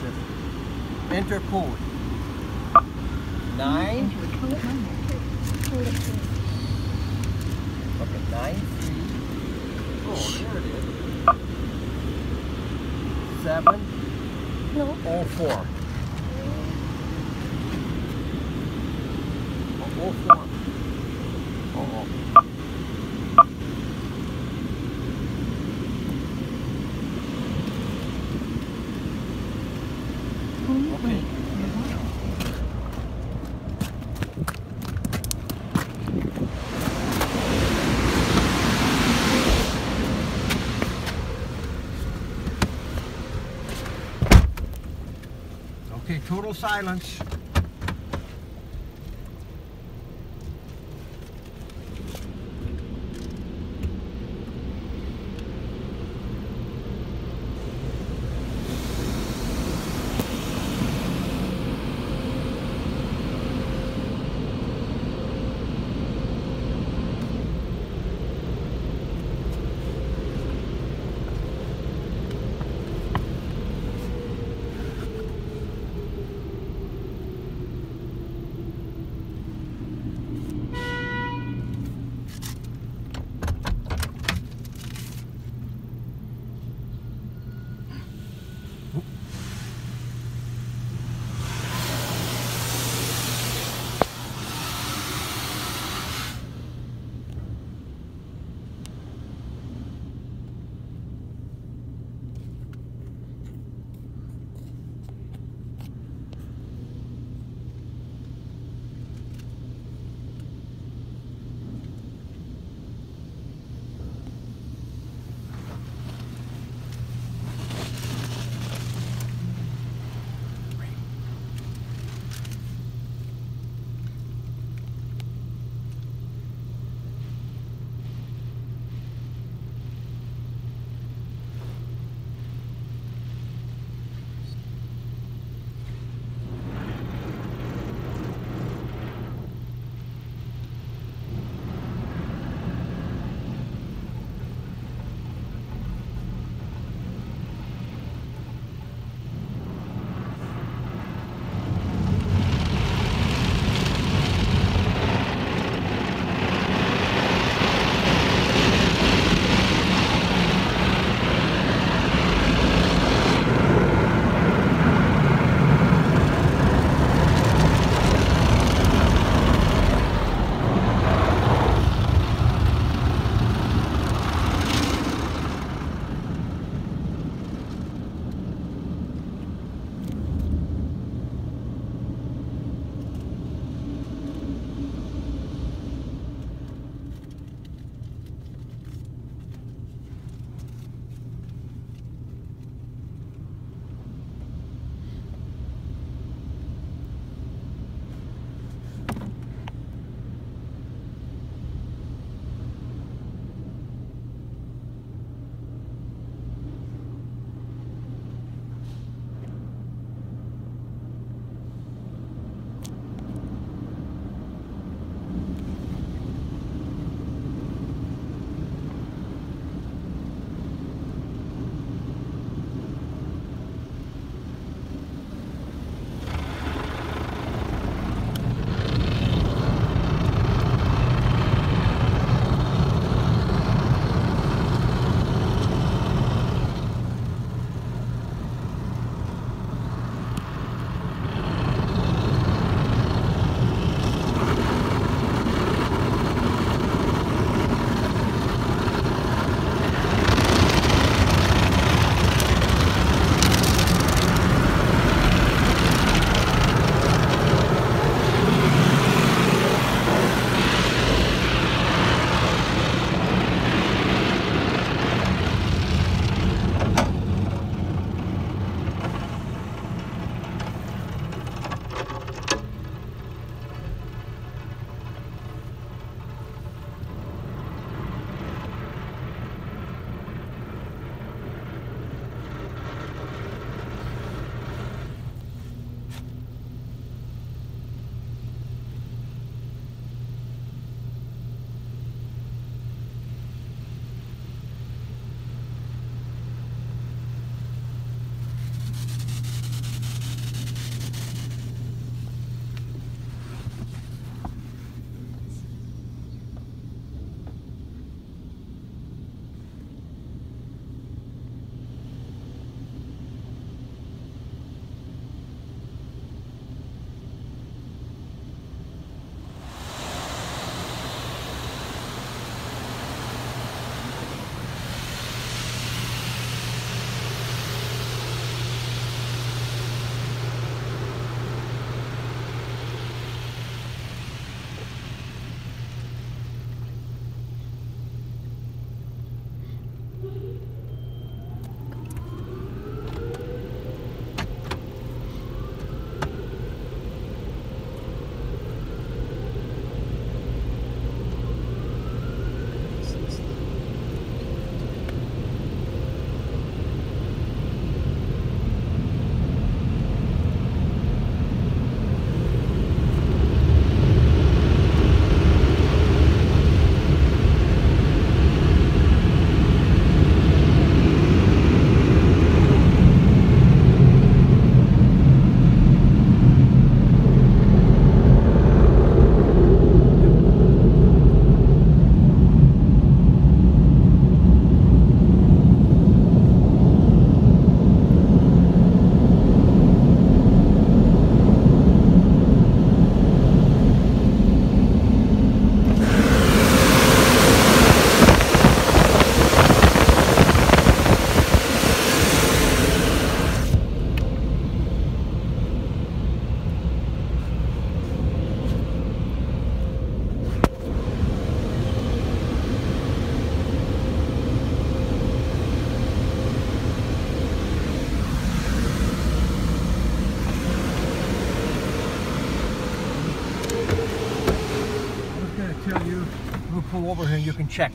says enter code. Nine. Hold it, Mom. Hold it, please. Okay, nine three. Oh, there it is. Seven No. oh four. Oh, oh four. Oh, oh. Okay. Total silence. Over here and you can check.